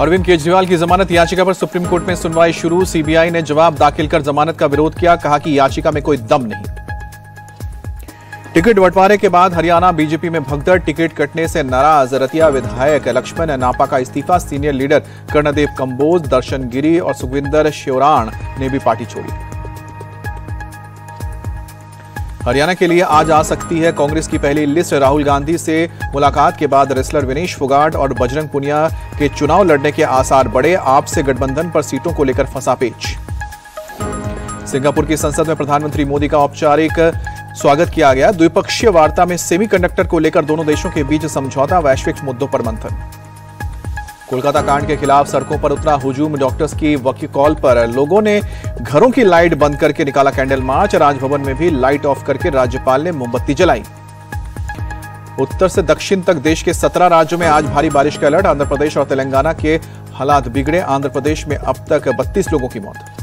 अरविंद केजरीवाल की जमानत याचिका पर सुप्रीम कोर्ट में सुनवाई शुरू। सीबीआई ने जवाब दाखिल कर जमानत का विरोध किया, कहा कि याचिका में कोई दम नहीं। टिकट बंटवारे के बाद हरियाणा बीजेपी में भगदड़, टिकट कटने से नाराज़, रतिया विधायक लक्ष्मण नापा का इस्तीफा, सीनियर लीडर कर्णदेव कंबोज दर्शन गिरी और सुखविंदर श्योराण ने भी पार्टी छोड़ी। हरियाणा के लिए आज आ सकती है कांग्रेस की पहली लिस्ट। राहुल गांधी से मुलाकात के बाद रेसलर विनेश फोगाट और बजरंग पुनिया के चुनाव लड़ने के आसार बढ़े। आपसे गठबंधन पर सीटों को लेकर फंसा पेच सिंगापुर की संसद में प्रधानमंत्री मोदी का औपचारिक स्वागत किया गया। द्विपक्षीय वार्ता में सेमीकंडक्टर को लेकर दोनों देशों के बीच समझौता, वैश्विक मुद्दों पर मंथन। कोलकाता कांड के खिलाफ सड़कों पर उतरा हुजूम डॉक्टर्स की वकी कॉल पर लोगों ने घरों की लाइट बंद करके निकाला कैंडल मार्च। राजभवन में भी लाइट ऑफ़ करके राज्यपाल ने मोमबत्ती जलाई। उत्तर से दक्षिण तक देश के सत्रह राज्यों में आज भारी बारिश का अलर्ट। आंध्र प्रदेश और तेलंगाना के हालात बिगड़े। आंध्र प्रदेश में अब तक बत्तीस लोगों की मौत।